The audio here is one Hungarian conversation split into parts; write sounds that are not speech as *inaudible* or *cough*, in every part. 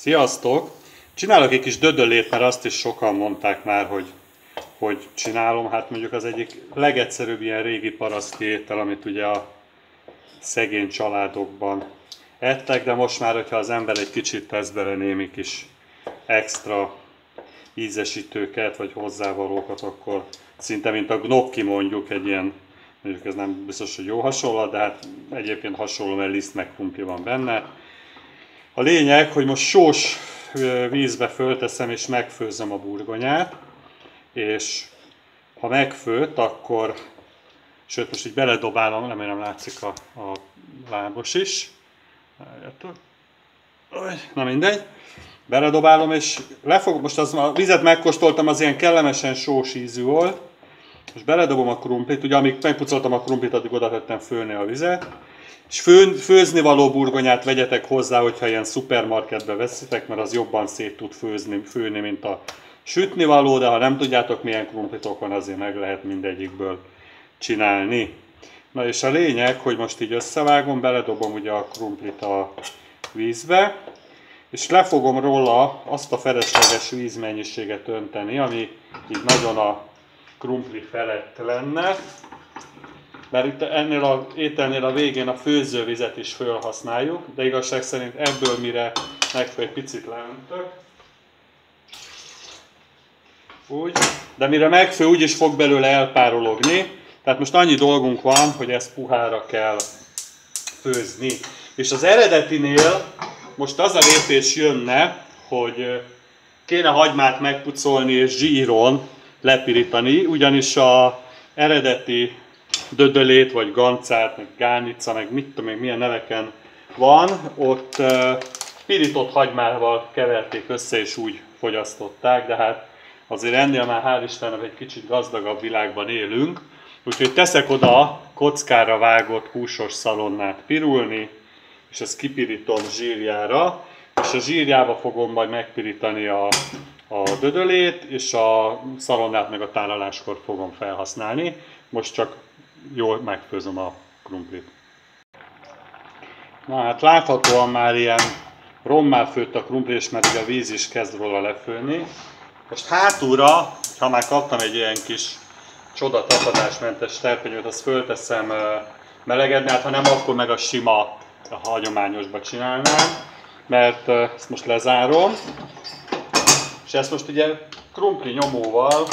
Sziasztok! Csinálok egy kis dödölét, mert azt is sokan mondták már, hogy, hogy csinálom. Hát mondjuk az egyik legegyszerűbb ilyen régi paraszti étel, amit ugye a szegény családokban ettek, de most már, hogyha az ember egy kicsit tesz bele némi kis extra ízesítőket, vagy hozzávalókat, akkor szinte mint a gnocchi mondjuk egy ilyen, mondjuk ez nem biztos, hogy jó hasonlat, de hát egyébként hasonló, mert liszt meg van benne. A lényeg, hogy most sós vízbe fölteszem és megfőzöm a burgonyát, és ha megfőtt, akkor, sőt most így beledobálom, remélem látszik a, a lábos is. Na mindegy. Beledobálom, és lefog, most az, a vizet megkóstoltam, az ilyen kellemesen sós ízű volt. Most beledobom a krumplit, ugye amíg megpucoltam a krumplit, addig oda tettem főni a vizet. És fő, főzni való burgonyát vegyetek hozzá, hogyha ilyen szupermarketbe veszitek, mert az jobban szét tud főzni, főni, mint a sütni való, de ha nem tudjátok milyen krumplitok van, azért meg lehet mindegyikből csinálni. Na és a lényeg, hogy most így összevágom, beledobom ugye a krumplit a vízbe, és lefogom róla azt a felesleges vízmennyiséget önteni, ami így nagyon a krumpli felett lenne, mert itt ennél a ételnél a végén a főzővizet is felhasználjuk, de igazság szerint ebből mire megfő egy picit leöntök. Úgy, de mire megfő, úgyis fog belőle elpárologni. Tehát most annyi dolgunk van, hogy ezt puhára kell főzni. És az eredetinél most az a lépés jönne, hogy kéne hagymát megpucolni és zsíron lepirítani, ugyanis a eredeti dödölét, vagy gancát, meg gánica, meg mit tudom még milyen neveken van, ott pirított hagymával keverték össze, és úgy fogyasztották, de hát azért ennél már hál' Istennek egy kicsit gazdagabb világban élünk, úgyhogy teszek oda kockára vágott húsos szalonnát pirulni, és ezt kipirítom zsírjára, és a zsírjába fogom majd megpirítani a, a dödölét, és a szalonnát meg a tálaláskor fogom felhasználni. Most csak jól megfőzöm a krumplit. Na hát láthatóan már ilyen rommá főtt a krumpli, és már a víz is kezd róla lefőni. Most hátulra, ha már kaptam egy ilyen kis csoda tapadásmentes terpenyőt, azt fölteszem melegedni, hát ha nem, akkor meg a sima, a hagyományosba csinálnám, mert ezt most lezárom, és ezt most ugye krumpli nyomóval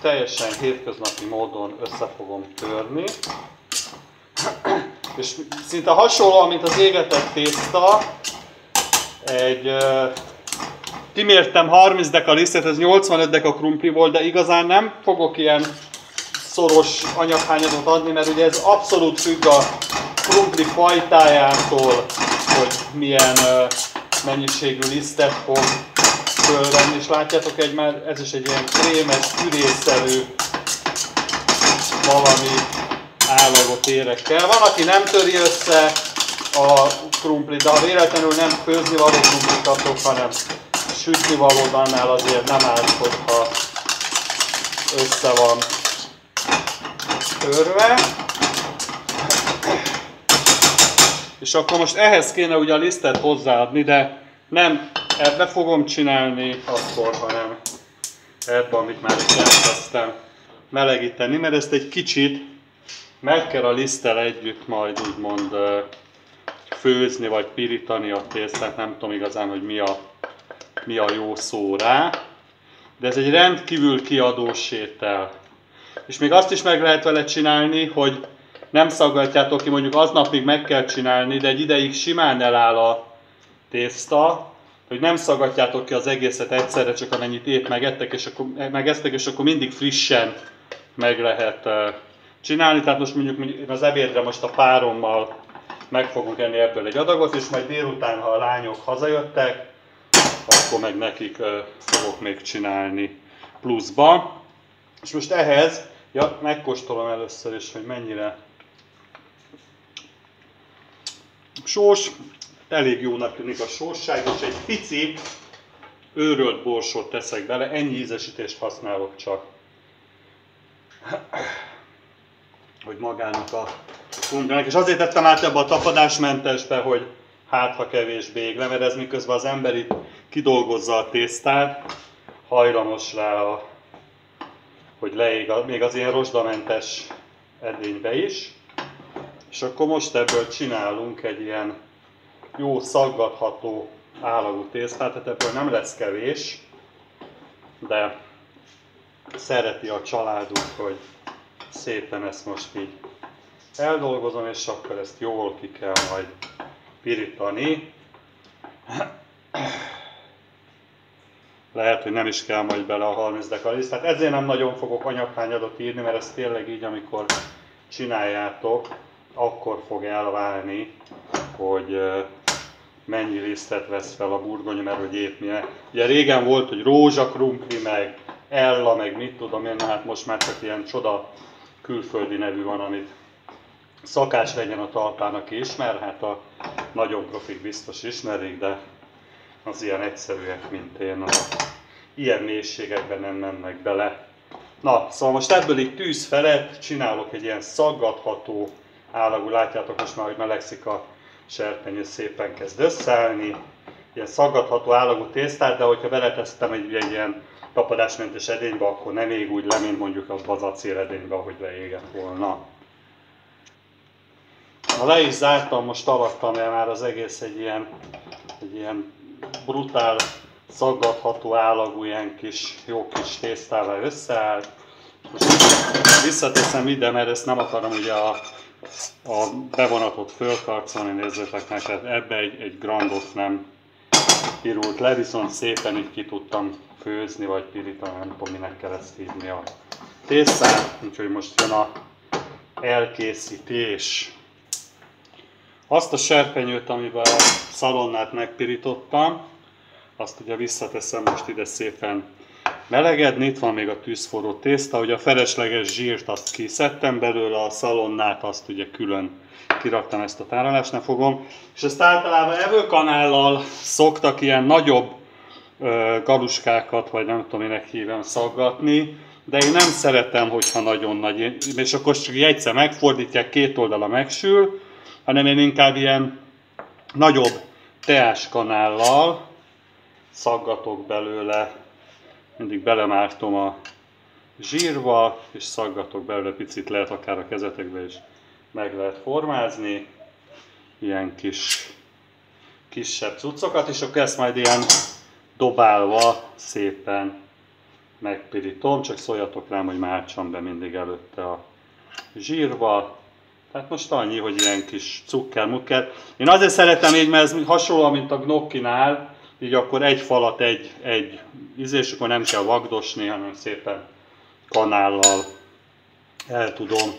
teljesen hétköznapi módon össze fogom törni. És szinte hasonlóan, mint az égetett tészta, egy kimértem 30 deka lisztet, ez 85 deka krumpli volt, de igazán nem fogok ilyen szoros anyaghányatot adni, mert ugye ez abszolút függ a krumpli fajtájától, hogy milyen mennyiségű lisztet fog fölvenni, és látjátok, egy már ez is egy ilyen krémes, pürészelő valami állagot érek el. Van, aki nem töri össze a krumplit, de ha véletlenül nem főzni való krumplit adok, hanem sütni való, annál azért nem áll, hogyha össze van törve. És akkor most ehhez kéne ugye a lisztet hozzáadni, de nem ebbe fogom csinálni akkor, hanem ebbe, amit már elkezdtem melegíteni, mert ezt egy kicsit meg kell a liszttel együtt majd úgymond főzni, vagy pirítani a tésztát, nem tudom igazán, hogy mi a, mi a jó szó rá. De ez egy rendkívül kiadós étel. És még azt is meg lehet vele csinálni, hogy nem szaggatjátok ki, mondjuk még meg kell csinálni, de egy ideig simán eláll a tészta, hogy nem szagatjátok ki az egészet egyszerre, csak amennyit épp megettek, és akkor, megeztek, és akkor mindig frissen meg lehet csinálni. Tehát most mondjuk, az ebédre most a párommal meg fogunk enni ebből egy adagot, és majd délután, ha a lányok hazajöttek, akkor meg nekik fogok még csinálni pluszba. És most ehhez, ja, megkóstolom először is, hogy mennyire sós, elég jónak tűnik a sósság, és egy pici őrölt borsot teszek bele, ennyi ízesítést használok csak. Hogy magának a kumrának. És azért tettem át ebbe a tapadásmentesbe, hogy hát ha kevésbé ég le, mert ez miközben az ember itt kidolgozza a tésztát, hajlamos rá, a, hogy leég a, még az ilyen rozsdamentes edénybe is. És akkor most ebből csinálunk egy ilyen jó szaggatható állagú tésztát, tehát ebből nem lesz kevés, de szereti a családunk, hogy szépen ezt most így eldolgozom, és akkor ezt jól ki kell majd pirítani. Lehet, hogy nem is kell majd bele a halmizdekalisz. Tehát ezért nem nagyon fogok anyaghányadot írni, mert ez tényleg így, amikor csináljátok, akkor fog elválni, hogy mennyi lisztet vesz fel a burgonya, mert hogy épp milyen. Ugye régen volt, hogy rózsakrumpli, meg ella, meg mit tudom én, hát most már csak ilyen csoda külföldi nevű van, amit szakás legyen a talpának is, mert hát a nagyon profik biztos ismerik, de az ilyen egyszerűek, mint én, a ilyen mélységekben nem mennek bele. Na, szóval most ebből így tűz felett csinálok egy ilyen szaggatható állagú, látjátok most már, hogy melegszik a serpenyő, szépen kezd összeállni, ilyen szaggatható állagú tésztát, de hogyha beletesztem egy, egy ilyen tapadásmentes edénybe, akkor nem ég úgy le, mint mondjuk az acél edénybe, ahogy leégett volna. Na le is zártam, most avattam el már az egész egy ilyen, egy ilyen brutál, szaggatható állagú, ilyen kis, jó kis tésztával összeállt. Most visszateszem ide, mert ezt nem akarom ugye a, a bevonatot fölkarcolni, meg, tehát ebbe egy, egy grandot nem pirult le, viszont szépen így ki tudtam főzni, vagy pirítani, nem tudom minek kell ezt hívni a tésztát, úgyhogy most jön a elkészítés. Azt a serpenyőt, amivel a szalonnát megpirítottam, azt ugye visszateszem most ide szépen melegedni, itt van még a tűzforró tészta, hogy a felesleges zsírt azt kiszedtem belőle, a szalonnát azt ugye külön kiraktam ezt a tárolásnál fogom, és ezt általában evőkanállal szoktak ilyen nagyobb ö, galuskákat, vagy nem tudom minek hívem, szaggatni, de én nem szeretem, hogyha nagyon nagy, és akkor csak egyszer megfordítják, két oldala megsül, hanem én inkább ilyen nagyobb teáskanállal szaggatok belőle, mindig belemártom a zsírba, és szaggatok belőle, picit lehet akár a kezetekbe is meg lehet formázni, ilyen kis kisebb cuccokat, és akkor ezt majd ilyen dobálva szépen megpirítom, csak szóljatok rám, hogy mártsam be mindig előtte a zsírba, tehát most annyi, hogy ilyen kis cukker, mukker. Én azért szeretem így, mert ez hasonló, mint a gnockinál, így akkor egy falat, egy, egy ízés, akkor nem kell vagdosni, hanem szépen kanállal el tudom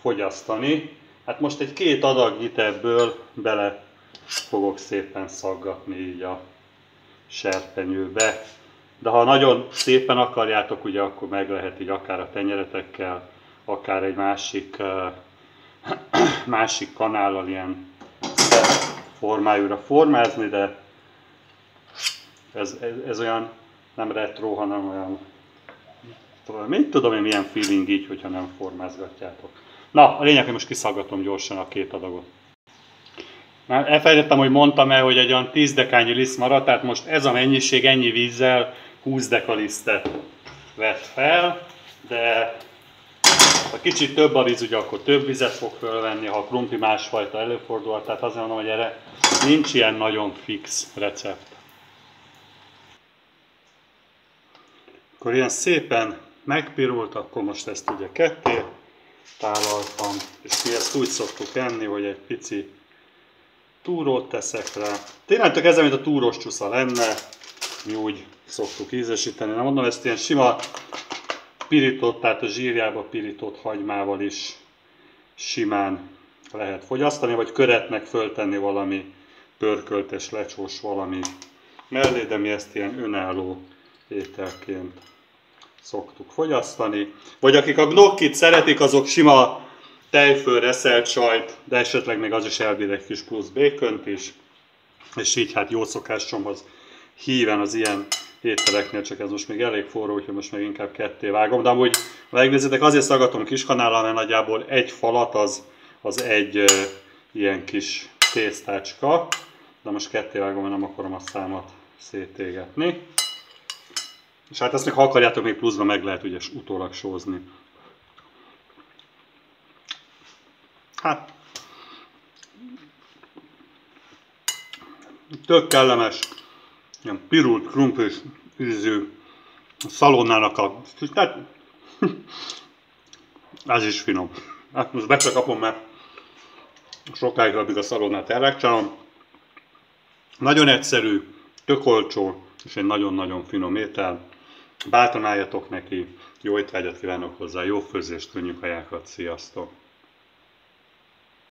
fogyasztani. Hát most egy két adagnyit ebből bele fogok szépen szaggatni így a serpenyőbe. De ha nagyon szépen akarjátok, ugye akkor meg lehet így akár a tenyeretekkel, akár egy másik másik kanállal ilyen formájúra formázni, de ez, ez, ez olyan nem retro, hanem olyan mit tudom én milyen feeling így, hogyha nem formázgatjátok. Na, a lényeg, hogy most kiszaggatom gyorsan a két adagot. Már elfelejtettem, hogy mondtam el, hogy egy olyan 10 dekányi liszt maradt, tehát most ez a mennyiség ennyi vízzel 20 dekalisztet vett fel, de ha kicsit több a víz, ugye akkor több vizet fog fölvenni, ha a krumpli másfajta előfordul, tehát azért mondom, hogy erre nincs ilyen nagyon fix recept. Akkor ilyen szépen megpirult, akkor most ezt ugye ketté tálaltam, és mi ezt úgy szoktuk enni, hogy egy pici túrót teszek rá. Tényleg ez mint a túrós csusza lenne, mi úgy szoktuk ízesíteni. Na mondom, ezt ilyen sima pirított, tehát a zsírjába pirított hagymával is simán lehet fogyasztani, vagy köretnek föltenni valami pörköltes, lecsós valami mellé, de mi ezt ilyen önálló ételként szoktuk fogyasztani. Vagy akik a gnokkit szeretik, azok sima tejföl, reszelt sajt, de esetleg még az is elbír egy kis plusz békönt is, és így hát jó szokásomhoz híven az ilyen ételeknél, csak ez most még elég forró, úgyhogy most még inkább ketté vágom. De amúgy, ha megnézitek, azért szagatom kiskanállal, mert nagyjából egy falat az, az egy e, ilyen kis tésztácska. De most ketté vágom, mert nem akarom a számat szétégetni. És hát ezt még ha akarjátok, még pluszban meg lehet ugye utólag sózni. Hát, tök kellemes, ilyen pirult, krumplis ízű szalonnának a... Tehát, *laughs* ez is finom. Hát most becsakapom, mert sokáig, addig a szalonnát elrákcsálom. Nagyon egyszerű, tök olcsó, és egy nagyon-nagyon finom étel. Bátran álljatok neki, jó étvágyat kívánok hozzá, jó főzést, könnyű kajákat, sziasztok!